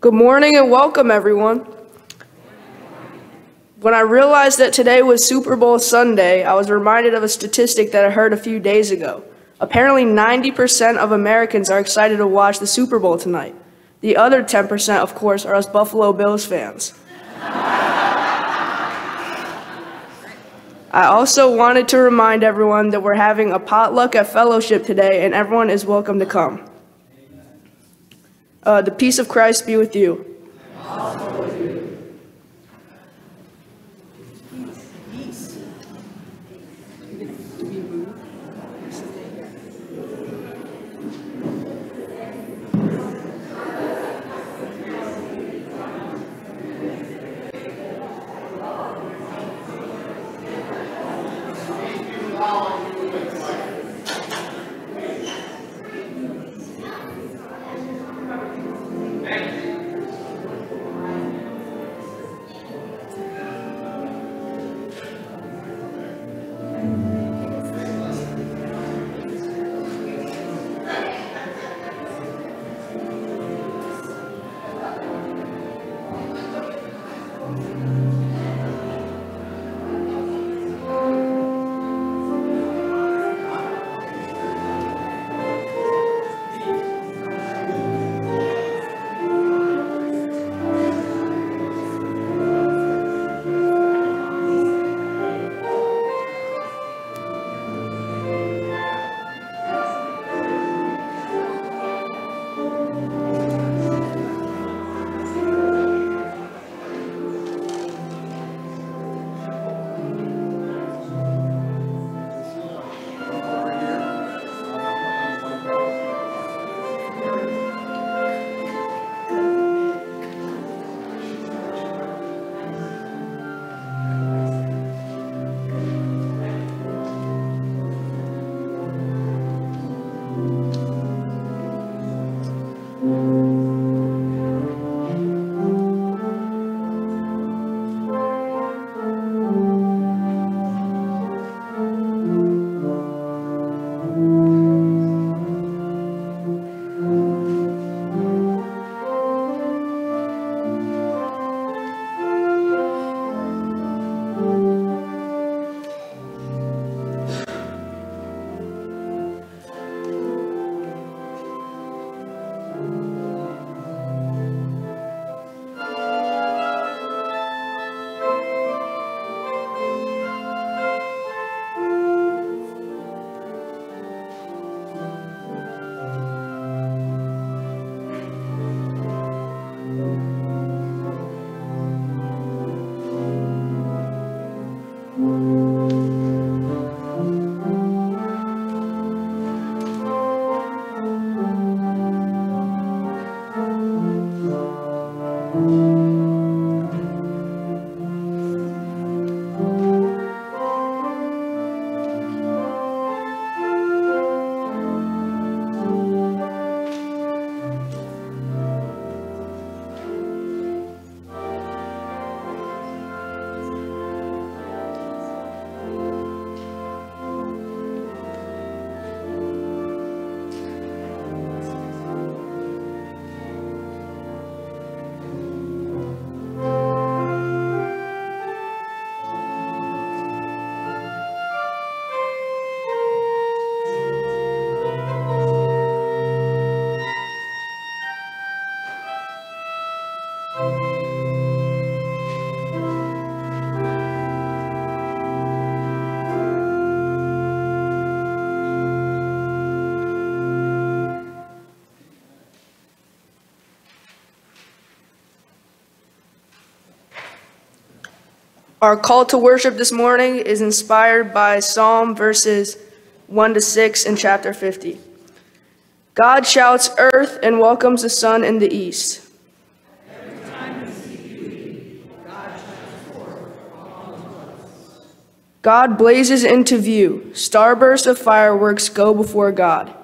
Good morning and welcome, everyone. When I realized that today was Super Bowl Sunday, I was reminded of a statistic that I heard a few days ago. Apparently, 90% of Americans are excited to watch the Super Bowl tonight. The other 10%, of course, are us Buffalo Bills fans. I also wanted to remind everyone that we're having a potluck at Fellowship today, and everyone is welcome to come. Uh, the peace of Christ be with you. Our call to worship this morning is inspired by Psalm verses 1 to 6 in chapter 50. God shouts earth and welcomes the sun in the east. God chapters for all the God blazes into view. Starbursts of fireworks go before God.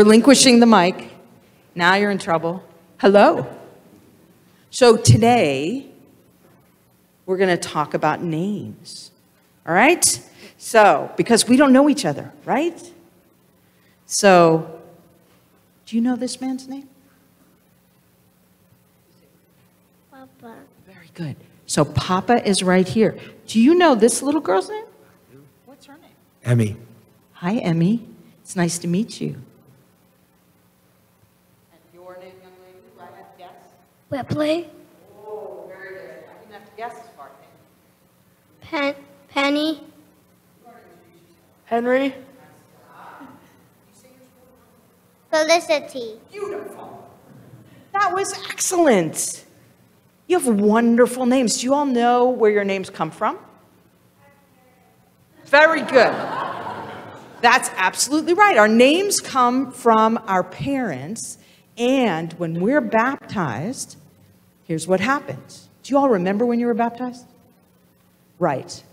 Relinquishing the mic. Now you're in trouble. Hello. So today, we're going to talk about names. All right? So, because we don't know each other, right? So, do you know this man's name? Papa. Very good. So, Papa is right here. Do you know this little girl's name? What's her name? Emmy. Hi, Emmy. It's nice to meet you. And your name, young lady? Do I have to guess? Ripley. Oh, very good. I didn't have to guess as far. Pen- Penny. Henry? Felicity. Beautiful. That was excellent. You have wonderful names. Do you all know where your names come from? Very good. That's absolutely right. Our names come from our parents, and when we're baptized, here's what happens. Do you all remember when you were baptized? Right.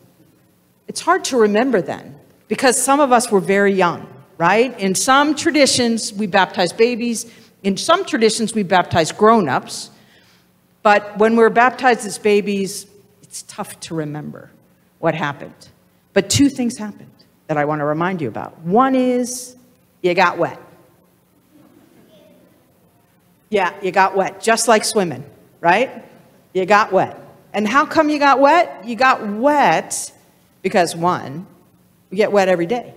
It's hard to remember then because some of us were very young, right? In some traditions, we baptize babies. In some traditions, we baptize grown ups. But when we're baptized as babies, it's tough to remember what happened. But two things happened that I want to remind you about. One is you got wet. Yeah, you got wet, just like swimming, right? You got wet. And how come you got wet? You got wet because one, We get wet every day,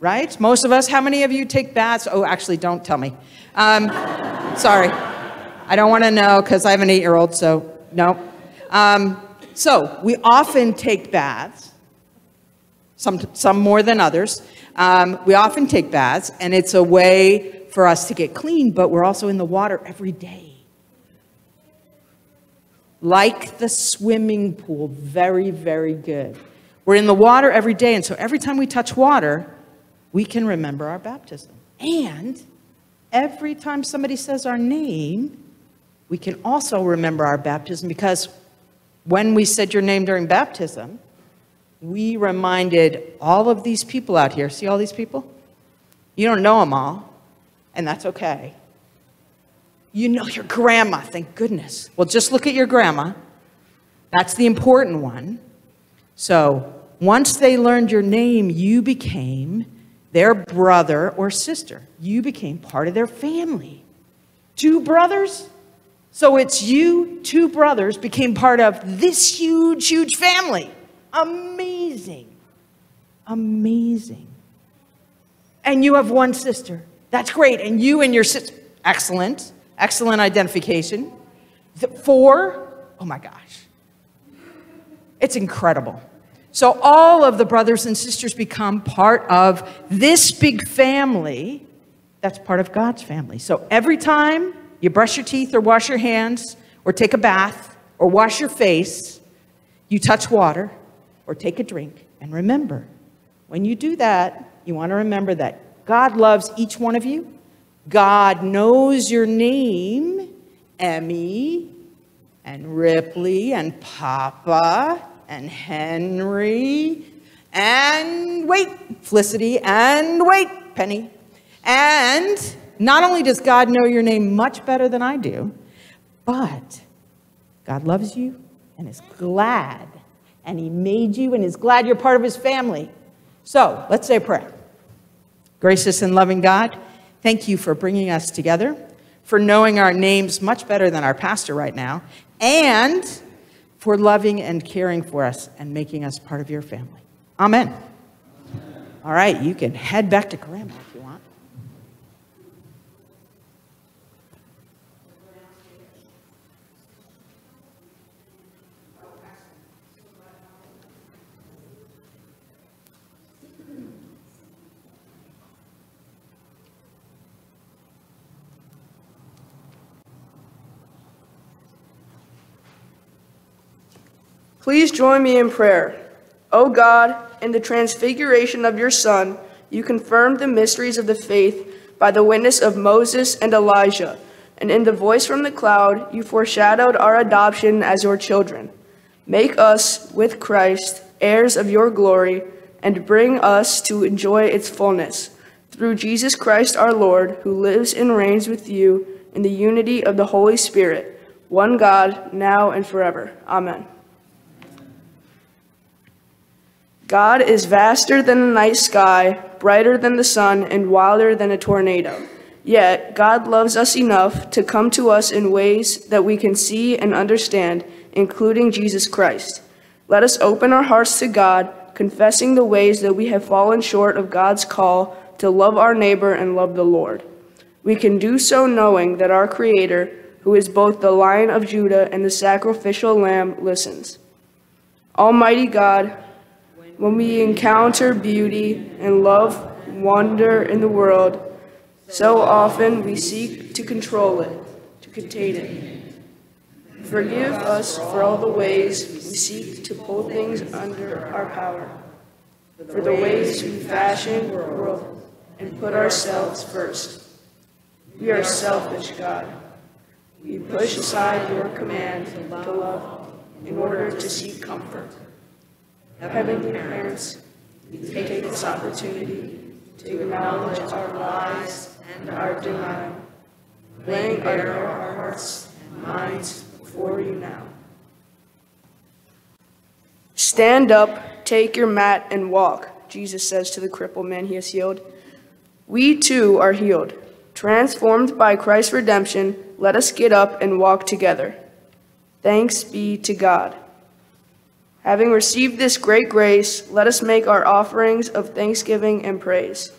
right? Most of us, how many of you take baths? Oh, actually, don't tell me. Um, sorry. I don't want to know because I have an eight year old, so no. Um, so we often take baths, some, some more than others. Um, we often take baths, and it's a way for us to get clean, but we're also in the water every day. Like the swimming pool, very, very good. We're in the water every day, and so every time we touch water, we can remember our baptism. And every time somebody says our name, we can also remember our baptism because when we said your name during baptism, we reminded all of these people out here. See all these people? You don't know them all, and that's okay. You know your grandma, thank goodness. Well, just look at your grandma. That's the important one. So, once they learned your name, you became their brother or sister. You became part of their family. Two brothers? So it's you, two brothers, became part of this huge, huge family. Amazing. Amazing. And you have one sister. That's great. And you and your sister, excellent. Excellent identification. The four, oh my gosh. It's incredible. So all of the brothers and sisters become part of this big family that's part of God's family. So every time you brush your teeth or wash your hands or take a bath or wash your face, you touch water or take a drink. And remember, when you do that, you want to remember that God loves each one of you. God knows your name, Emmy and Ripley and Papa and Henry and wait, Felicity and wait, Penny. And not only does God know your name much better than I do, but God loves you and is glad. And He made you and is glad you're part of His family. So let's say a prayer. Gracious and loving God, thank you for bringing us together, for knowing our names much better than our pastor right now, and for loving and caring for us and making us part of your family. Amen. All right, you can head back to grandma Please join me in prayer. O God, in the transfiguration of your Son, you confirmed the mysteries of the faith by the witness of Moses and Elijah, and in the voice from the cloud, you foreshadowed our adoption as your children. Make us, with Christ, heirs of your glory, and bring us to enjoy its fullness. Through Jesus Christ our Lord, who lives and reigns with you in the unity of the Holy Spirit, one God, now and forever. Amen. God is vaster than the night sky, brighter than the sun, and wilder than a tornado. Yet, God loves us enough to come to us in ways that we can see and understand, including Jesus Christ. Let us open our hearts to God, confessing the ways that we have fallen short of God's call to love our neighbor and love the Lord. We can do so knowing that our Creator, who is both the Lion of Judah and the sacrificial lamb, listens. Almighty God, when we encounter beauty and love, wonder in the world, so often we seek to control it, to contain it. Forgive us for all the ways we seek to pull things under our power, for the ways we fashion the world and put ourselves first. We are selfish, God. We push aside your command to love in order to seek comfort. Heavenly parents, we take this opportunity to acknowledge our lies and our denial, laying bare our hearts and minds before you now. Stand up, take your mat, and walk, Jesus says to the crippled man he has healed. We too are healed. Transformed by Christ's redemption, let us get up and walk together. Thanks be to God. Having received this great grace, let us make our offerings of thanksgiving and praise.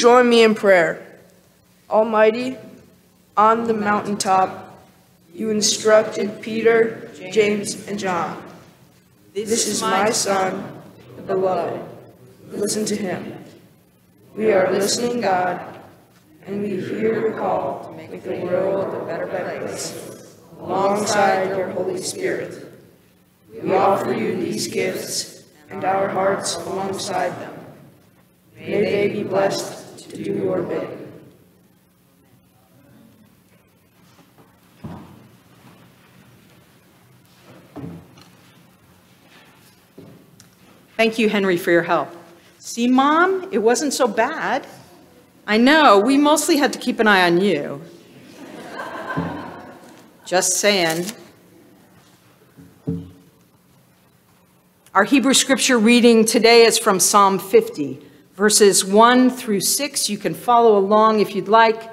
Join me in prayer. Almighty, on the mountaintop, you instructed Peter, James, and John. This is my son, the beloved. Listen to him. We are listening, God, and we hear your call to make the world a better place, alongside your Holy Spirit. We offer you these gifts and our hearts alongside them. May they be blessed to do your bidding. Thank you, Henry, for your help. See, Mom, it wasn't so bad. I know, we mostly had to keep an eye on you. Just saying. Our Hebrew scripture reading today is from Psalm 50, verses 1 through 6. You can follow along if you'd like,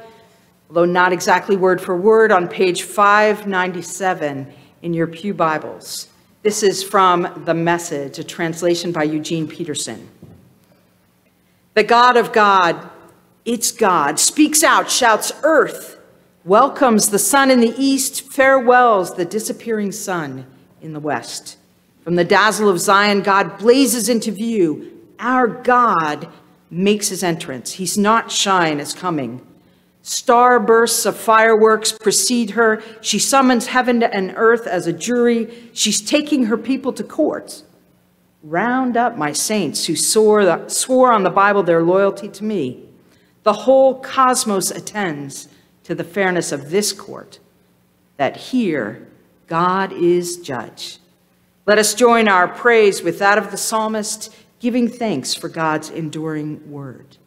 although not exactly word for word, on page 597 in your Pew Bibles. This is from The Message, a translation by Eugene Peterson. The God of God, it's God, speaks out, shouts, Earth, welcomes the sun in the east, farewells the disappearing sun in the west. From the dazzle of Zion, God blazes into view. Our God makes his entrance. He's not shy in his coming. Star bursts of fireworks precede her. She summons heaven and earth as a jury. She's taking her people to court. Round up my saints who swore, swore on the Bible their loyalty to me. The whole cosmos attends to the fairness of this court, that here God is judge. Let us join our praise with that of the psalmist, giving thanks for God's enduring word.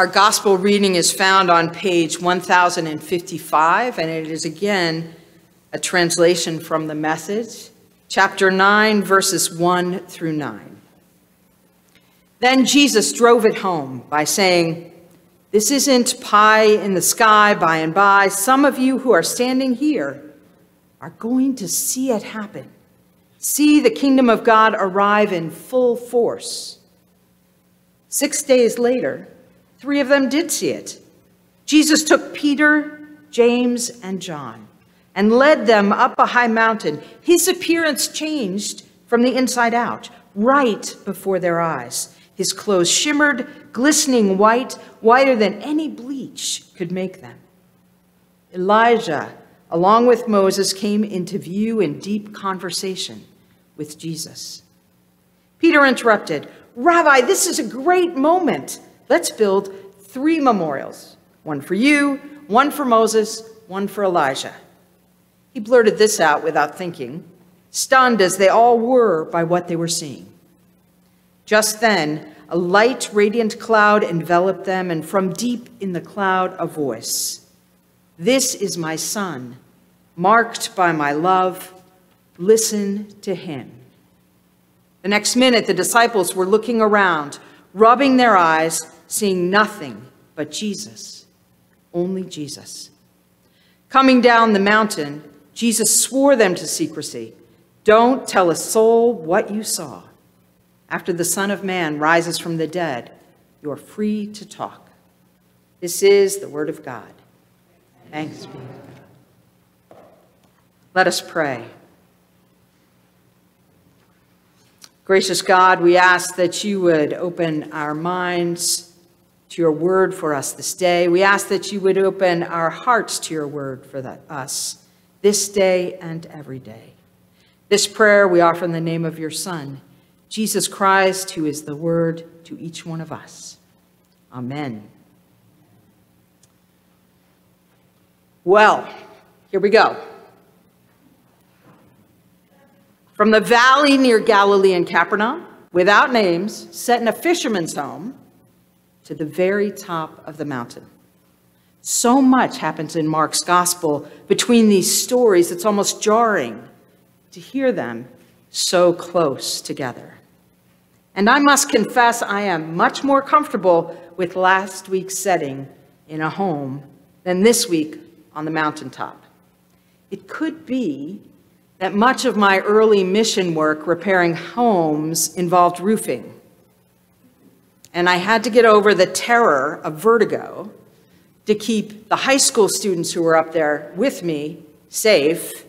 Our gospel reading is found on page 1055, and it is again a translation from the message, chapter 9, verses 1 through 9. Then Jesus drove it home by saying, This isn't pie in the sky by and by. Some of you who are standing here are going to see it happen. See the kingdom of God arrive in full force. Six days later, Three of them did see it. Jesus took Peter, James, and John and led them up a high mountain. His appearance changed from the inside out, right before their eyes. His clothes shimmered, glistening white, whiter than any bleach could make them. Elijah, along with Moses, came into view in deep conversation with Jesus. Peter interrupted, Rabbi, this is a great moment. Let's build three memorials one for you, one for Moses, one for Elijah. He blurted this out without thinking, stunned as they all were by what they were seeing. Just then, a light, radiant cloud enveloped them, and from deep in the cloud, a voice This is my son, marked by my love. Listen to him. The next minute, the disciples were looking around, rubbing their eyes seeing nothing but Jesus, only Jesus. Coming down the mountain, Jesus swore them to secrecy. Don't tell a soul what you saw. After the Son of Man rises from the dead, you're free to talk. This is the word of God. Thanks be. Let us pray. Gracious God, we ask that you would open our minds to your word for us this day. We ask that you would open our hearts to your word for that, us this day and every day. This prayer we offer in the name of your Son, Jesus Christ, who is the word to each one of us. Amen. Well, here we go. From the valley near Galilee and Capernaum, without names, set in a fisherman's home, to the very top of the mountain. So much happens in Mark's gospel between these stories, it's almost jarring to hear them so close together. And I must confess, I am much more comfortable with last week's setting in a home than this week on the mountaintop. It could be that much of my early mission work repairing homes involved roofing and I had to get over the terror of vertigo to keep the high school students who were up there with me safe,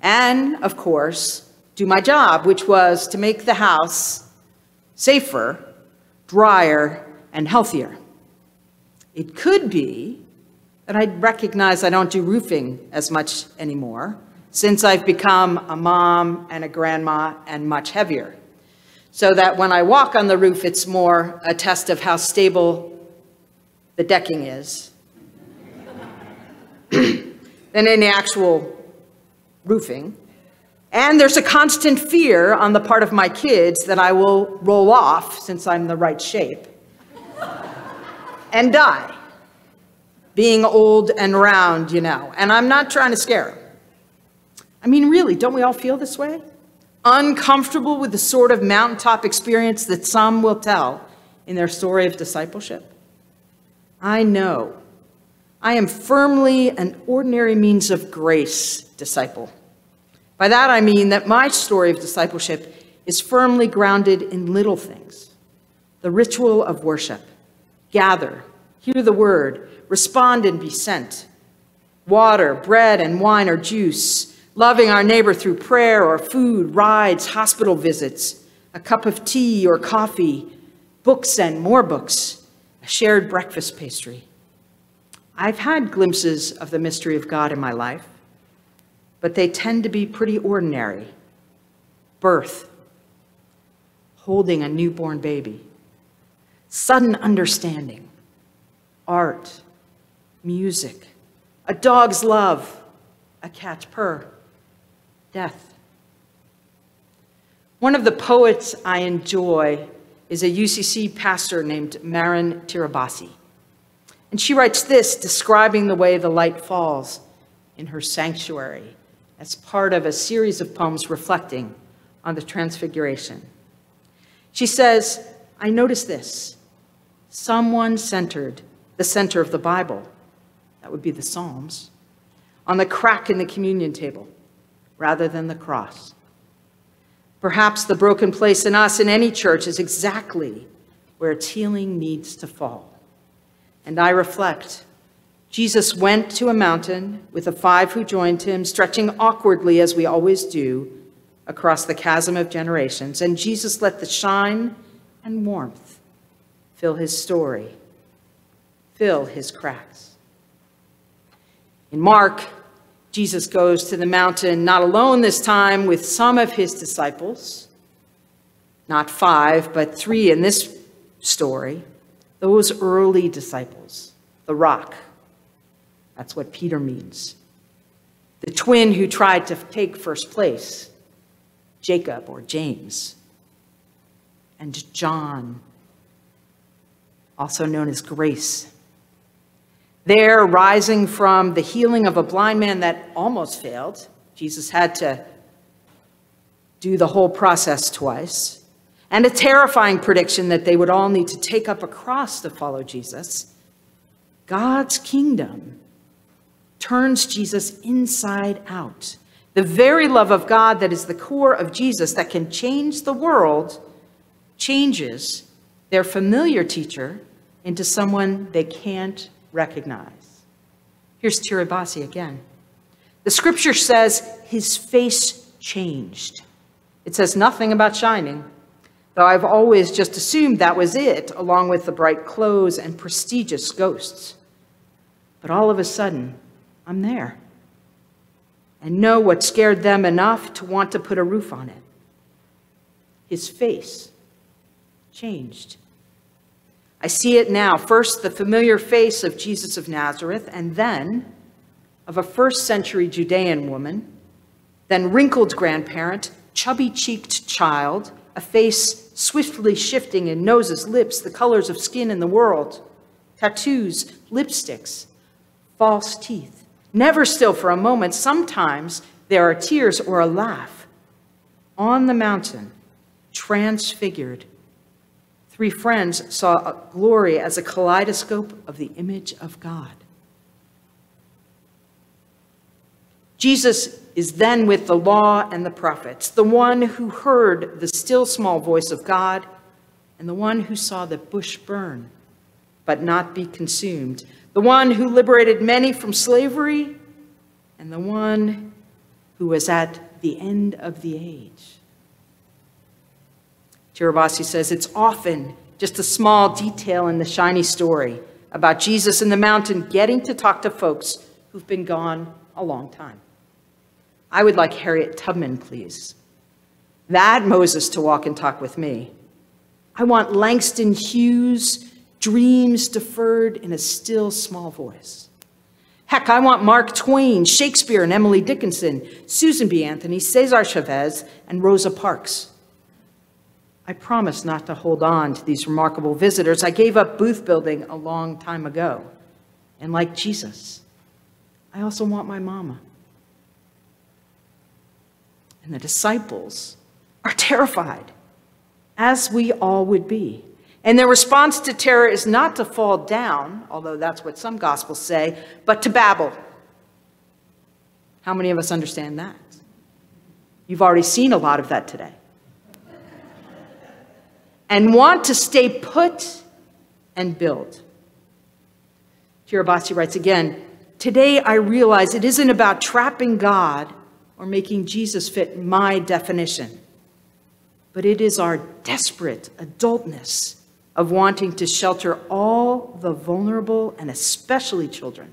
and of course, do my job, which was to make the house safer, drier, and healthier. It could be that I recognize I don't do roofing as much anymore since I've become a mom and a grandma and much heavier so that when I walk on the roof, it's more a test of how stable the decking is, than any actual roofing. And there's a constant fear on the part of my kids that I will roll off since I'm the right shape and die, being old and round, you know. And I'm not trying to scare them. I mean, really, don't we all feel this way? Uncomfortable with the sort of mountaintop experience that some will tell in their story of discipleship? I know I am firmly an ordinary means of grace disciple. By that I mean that my story of discipleship is firmly grounded in little things the ritual of worship, gather, hear the word, respond and be sent, water, bread and wine or juice, loving our neighbor through prayer or food, rides, hospital visits, a cup of tea or coffee, books and more books, a shared breakfast pastry. I've had glimpses of the mystery of God in my life, but they tend to be pretty ordinary. Birth, holding a newborn baby, sudden understanding, art, music, a dog's love, a cat's purr, death. One of the poets I enjoy is a UCC pastor named Maren Tirabassi. And she writes this, describing the way the light falls in her sanctuary as part of a series of poems reflecting on the Transfiguration. She says, I notice this. Someone centered the center of the Bible, that would be the Psalms, on the crack in the communion table rather than the cross. Perhaps the broken place in us in any church is exactly where its healing needs to fall and I reflect. Jesus went to a mountain with the five who joined him, stretching awkwardly as we always do across the chasm of generations. And Jesus let the shine and warmth fill his story, fill his cracks. In Mark, Jesus goes to the mountain, not alone this time, with some of his disciples, not five, but three in this story those early disciples, the rock. That's what Peter means. The twin who tried to take first place, Jacob or James. And John, also known as Grace. There, rising from the healing of a blind man that almost failed, Jesus had to do the whole process twice. And a terrifying prediction that they would all need to take up a cross to follow Jesus, God's kingdom turns Jesus inside out. The very love of God that is the core of Jesus that can change the world changes their familiar teacher into someone they can't recognize. Here's Tirabassi again. The scripture says his face changed. It says nothing about shining though I've always just assumed that was it, along with the bright clothes and prestigious ghosts. But all of a sudden, I'm there and know what scared them enough to want to put a roof on it. His face changed. I see it now. First, the familiar face of Jesus of Nazareth, and then of a first century Judean woman, then wrinkled grandparent, chubby cheeked child, a face swiftly shifting in noses, lips, the colors of skin in the world, tattoos, lipsticks, false teeth. Never still for a moment. Sometimes there are tears or a laugh. On the mountain, transfigured, three friends saw glory as a kaleidoscope of the image of God. Jesus is then with the law and the prophets, the one who heard the still small voice of God, and the one who saw the bush burn but not be consumed, the one who liberated many from slavery, and the one who was at the end of the age. Tirabassi says it's often just a small detail in the shiny story about Jesus in the mountain getting to talk to folks who've been gone a long time. I would like Harriet Tubman, please. That Moses to walk and talk with me. I want Langston Hughes dreams deferred in a still small voice. Heck, I want Mark Twain, Shakespeare, and Emily Dickinson, Susan B. Anthony, Cesar Chavez, and Rosa Parks. I promised not to hold on to these remarkable visitors. I gave up booth building a long time ago. And like Jesus, I also want my mama. And the disciples are terrified, as we all would be. And their response to terror is not to fall down, although that's what some gospels say, but to babble. How many of us understand that? You've already seen a lot of that today and want to stay put and build. Tirabassi writes again, Today I realize it isn't about trapping God or making Jesus fit my definition, but it is our desperate adultness of wanting to shelter all the vulnerable and especially children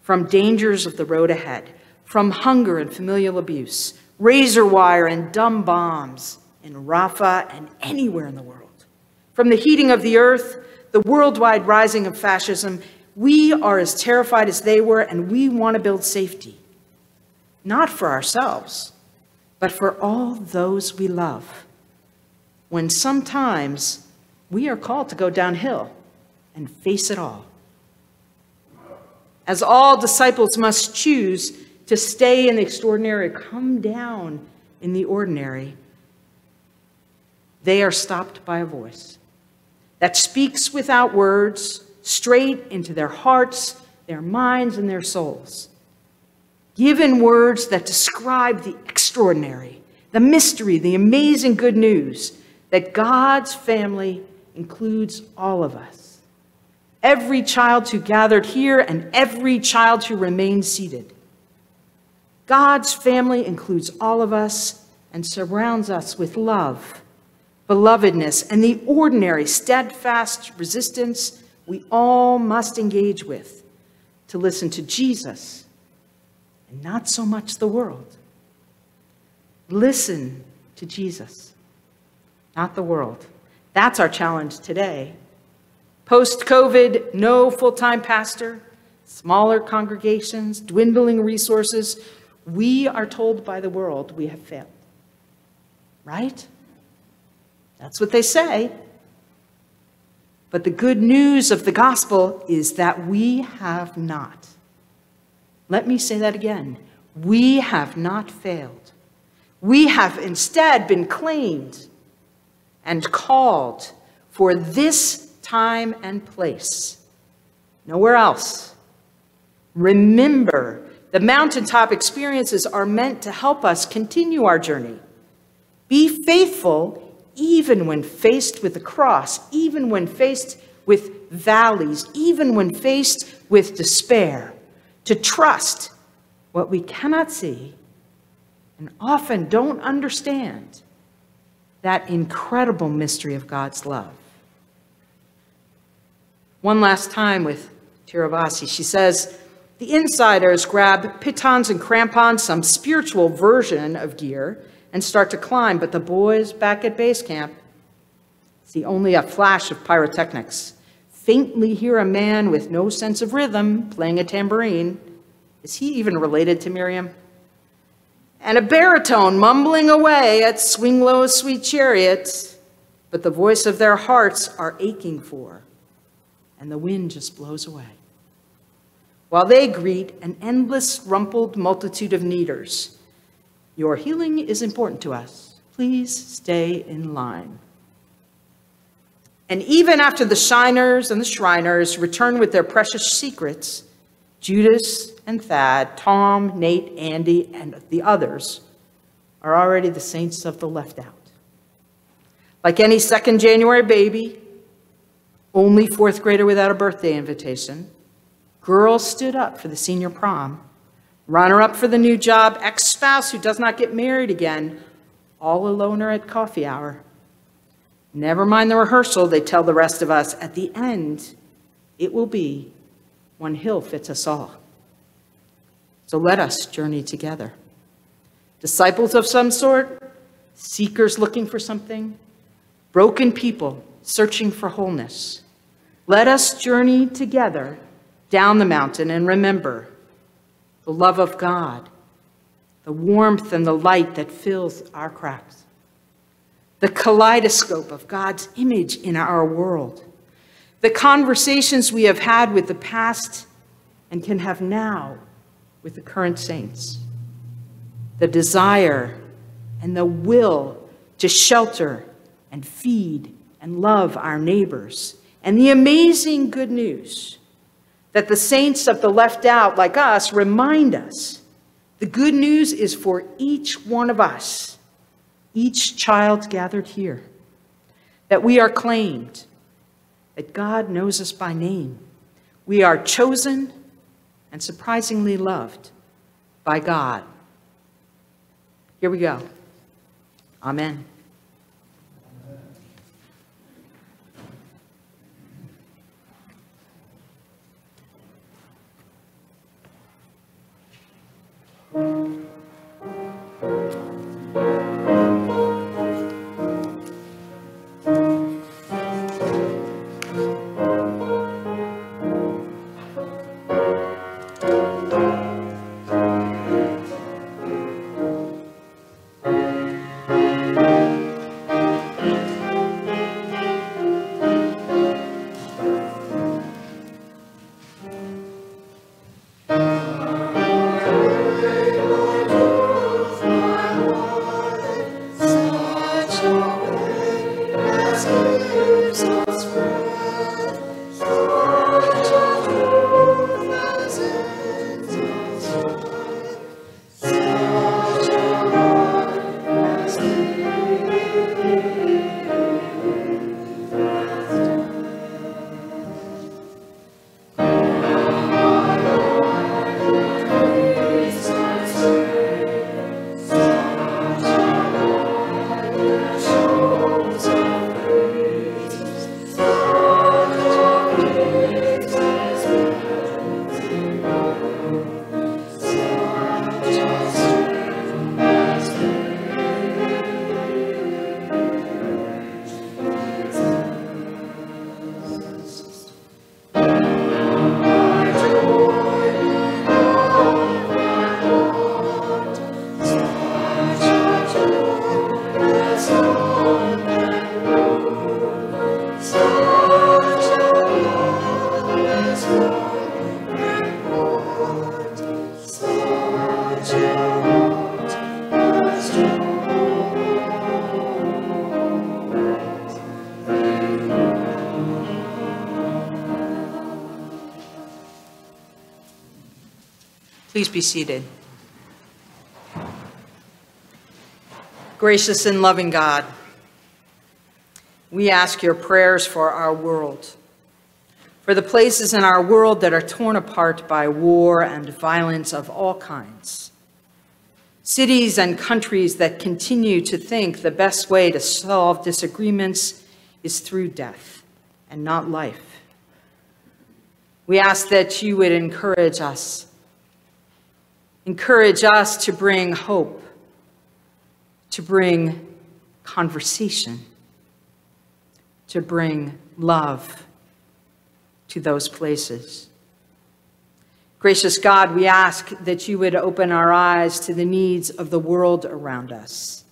from dangers of the road ahead, from hunger and familial abuse, razor wire and dumb bombs, in Rafah and anywhere in the world. From the heating of the earth, the worldwide rising of fascism, we are as terrified as they were, and we want to build safety. Not for ourselves, but for all those we love. When sometimes we are called to go downhill and face it all. As all disciples must choose to stay in the extraordinary, come down in the ordinary, they are stopped by a voice that speaks without words, straight into their hearts, their minds, and their souls. Given words that describe the extraordinary, the mystery, the amazing good news that God's family includes all of us. Every child who gathered here and every child who remained seated. God's family includes all of us and surrounds us with love belovedness, and the ordinary, steadfast resistance we all must engage with to listen to Jesus and not so much the world. Listen to Jesus, not the world. That's our challenge today. Post COVID, no full time pastor, smaller congregations, dwindling resources. We are told by the world we have failed. Right? That's what they say. But the good news of the gospel is that we have not. Let me say that again. We have not failed. We have instead been claimed and called for this time and place. Nowhere else. Remember, the mountaintop experiences are meant to help us continue our journey. Be faithful even when faced with the cross, even when faced with valleys, even when faced with despair, to trust what we cannot see and often don't understand that incredible mystery of God's love. One last time with Tirabassi, she says, the insiders grab pitons and crampons, some spiritual version of gear, and start to climb, but the boys back at base camp see only a flash of pyrotechnics, faintly hear a man with no sense of rhythm playing a tambourine. Is he even related to Miriam? And a baritone mumbling away at Swing Low, Sweet Chariot, but the voice of their hearts are aching for, and the wind just blows away. While they greet an endless rumpled multitude of needers, your healing is important to us. Please stay in line. And even after the shiners and the shriners return with their precious secrets, Judas and Thad, Tom, Nate, Andy, and the others are already the saints of the left out. Like any second January baby, only fourth grader without a birthday invitation, girls stood up for the senior prom Runner up for the new job, ex spouse who does not get married again, all alone or at coffee hour. Never mind the rehearsal, they tell the rest of us. At the end, it will be one hill fits us all. So let us journey together. Disciples of some sort, seekers looking for something, broken people searching for wholeness, Let us journey together down the mountain and remember the love of God, the warmth and the light that fills our cracks, the kaleidoscope of God's image in our world, the conversations we have had with the past and can have now with the current saints, the desire and the will to shelter and feed and love our neighbors, and the amazing good news that the saints of the left out, like us, remind us the good news is for each one of us, each child gathered here, that we are claimed, that God knows us by name. We are chosen and surprisingly loved by God. Here we go. Amen. Please be seated. Gracious and loving God, we ask your prayers for our world, for the places in our world that are torn apart by war and violence of all kinds, cities and countries that continue to think the best way to solve disagreements is through death and not life. We ask that you would encourage us encourage us to bring hope, to bring conversation, to bring love to those places. Gracious God, we ask that you would open our eyes to the needs of the world around us.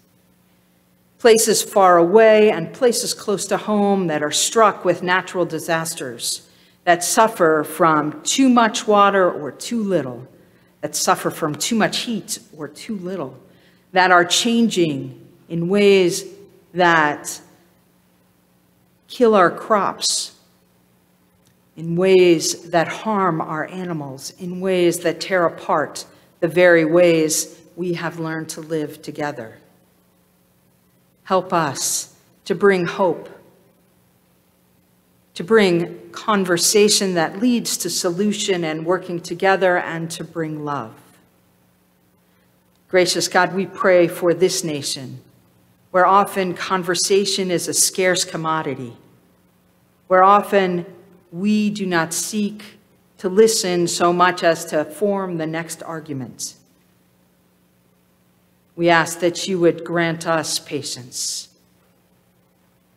Places far away and places close to home that are struck with natural disasters, that suffer from too much water or too little that suffer from too much heat or too little, that are changing in ways that kill our crops, in ways that harm our animals, in ways that tear apart the very ways we have learned to live together. Help us to bring hope to bring conversation that leads to solution and working together and to bring love. Gracious God, we pray for this nation, where often conversation is a scarce commodity, where often we do not seek to listen so much as to form the next argument. We ask that you would grant us patience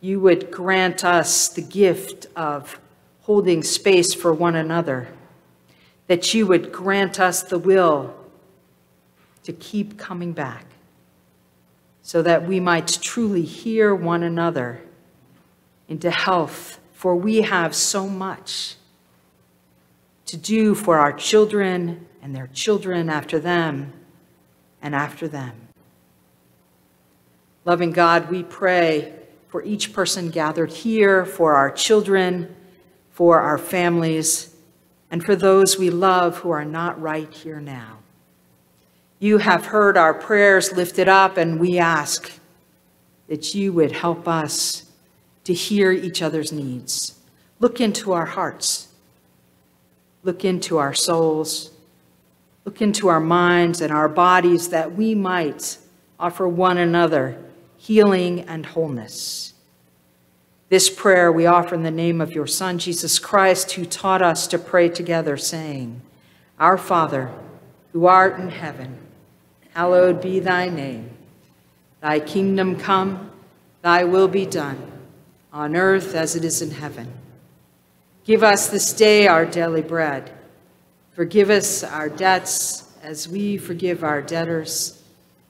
you would grant us the gift of holding space for one another, that you would grant us the will to keep coming back so that we might truly hear one another into health, for we have so much to do for our children and their children after them and after them. Loving God, we pray for each person gathered here, for our children, for our families, and for those we love who are not right here now. You have heard our prayers lifted up, and we ask that you would help us to hear each other's needs. Look into our hearts, look into our souls, look into our minds and our bodies that we might offer one another healing and wholeness. This prayer we offer in the name of your Son, Jesus Christ, who taught us to pray together, saying, Our Father, who art in heaven, hallowed be thy name. Thy kingdom come, thy will be done, on earth as it is in heaven. Give us this day our daily bread. Forgive us our debts as we forgive our debtors.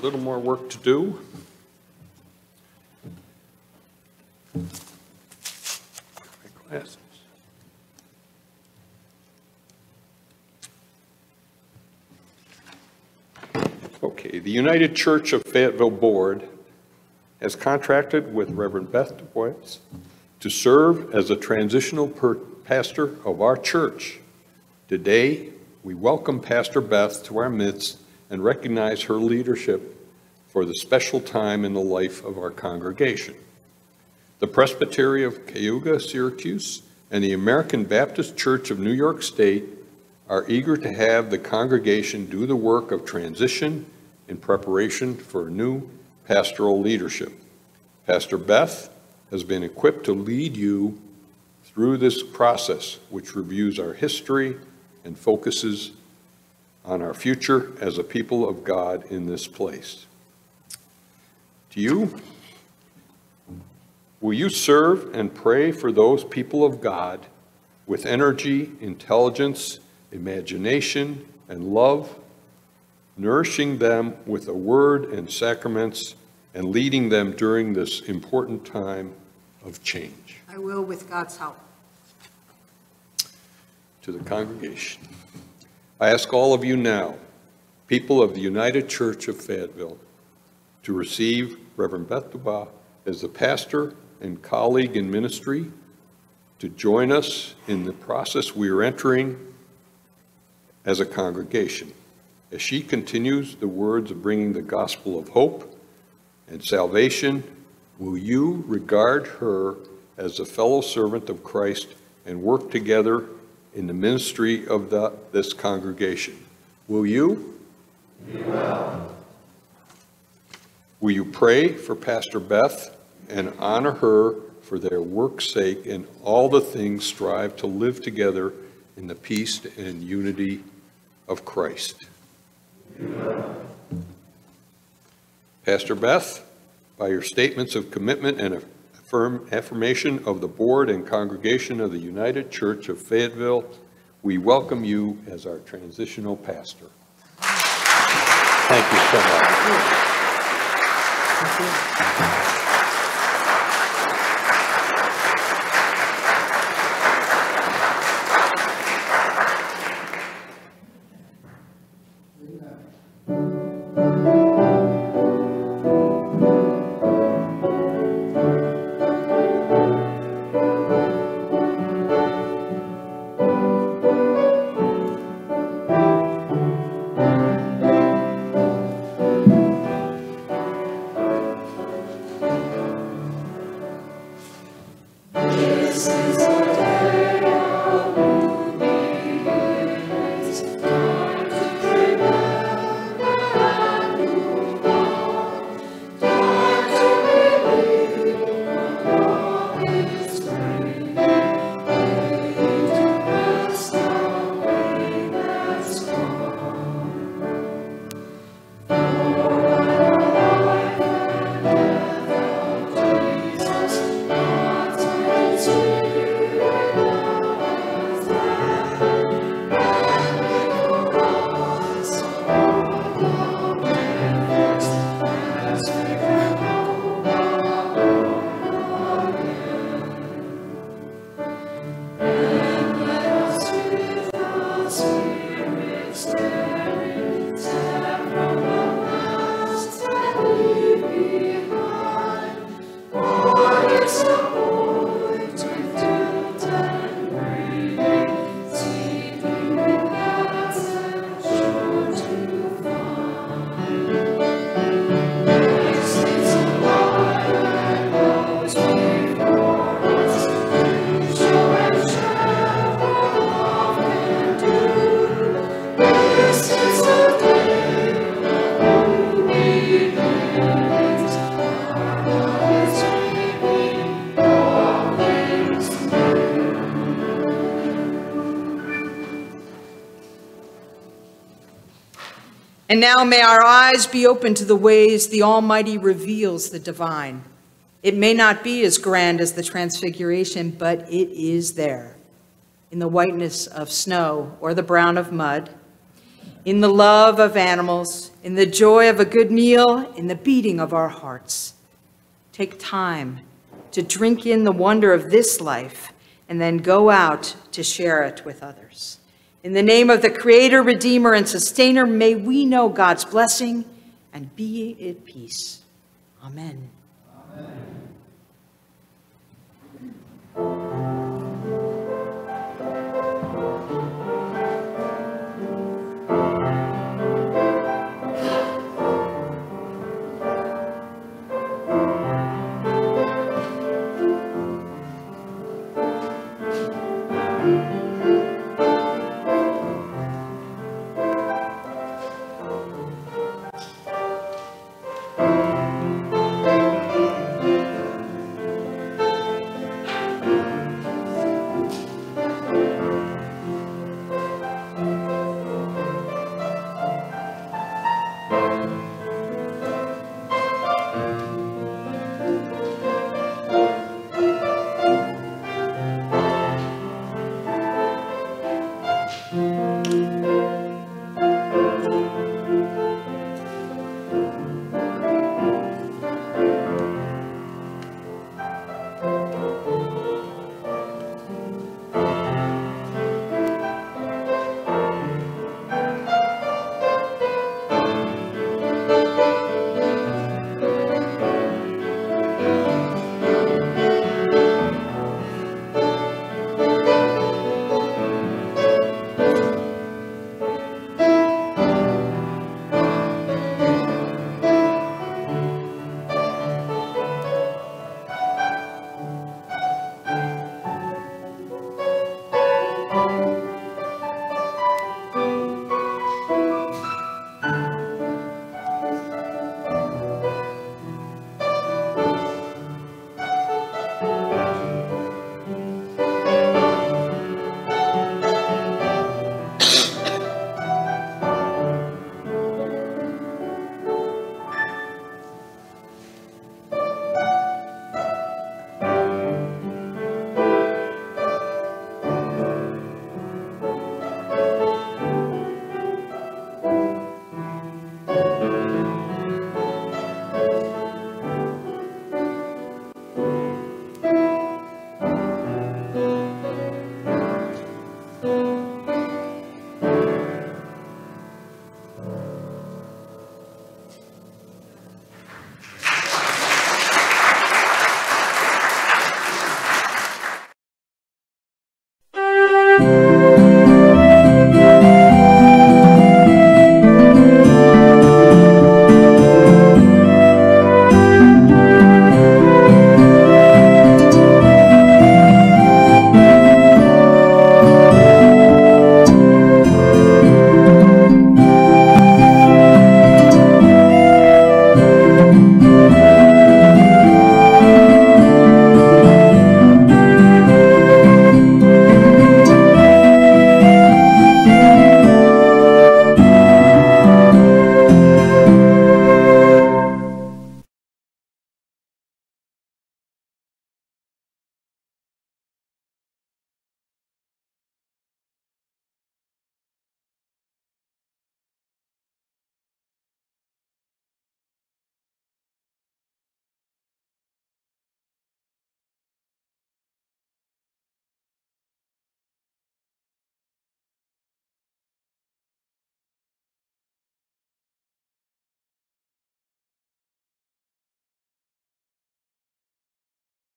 Little more work to do. Glasses. Okay, the United Church of Fayetteville Board has contracted with Reverend Beth DuBois to serve as a transitional pastor of our church. Today, we welcome Pastor Beth to our midst and recognize her leadership for the special time in the life of our congregation. The Presbytery of Cayuga, Syracuse, and the American Baptist Church of New York State are eager to have the congregation do the work of transition in preparation for new pastoral leadership. Pastor Beth has been equipped to lead you through this process, which reviews our history and focuses on our future as a people of God in this place. To you, will you serve and pray for those people of God with energy, intelligence, imagination, and love, nourishing them with a word and sacraments, and leading them during this important time of change? I will with God's help. To the congregation. I ask all of you now, people of the United Church of Fayetteville, to receive Reverend Beth Dubois as the pastor and colleague in ministry, to join us in the process we are entering as a congregation, as she continues the words of bringing the gospel of hope and salvation, will you regard her as a fellow servant of Christ and work together in the ministry of the, this congregation. Will you? will. Will you pray for Pastor Beth and honor her for their work's sake and all the things strive to live together in the peace and unity of Christ? Pastor Beth, by your statements of commitment and affirm, affirmation of the board and congregation of the United Church of Fayetteville, we welcome you as our transitional pastor. Thank you so much. And now may our eyes be open to the ways the Almighty reveals the divine. It may not be as grand as the Transfiguration, but it is there in the whiteness of snow or the brown of mud, in the love of animals, in the joy of a good meal, in the beating of our hearts. Take time to drink in the wonder of this life and then go out to share it with others. In the name of the Creator, Redeemer, and Sustainer, may we know God's blessing and be at peace. Amen.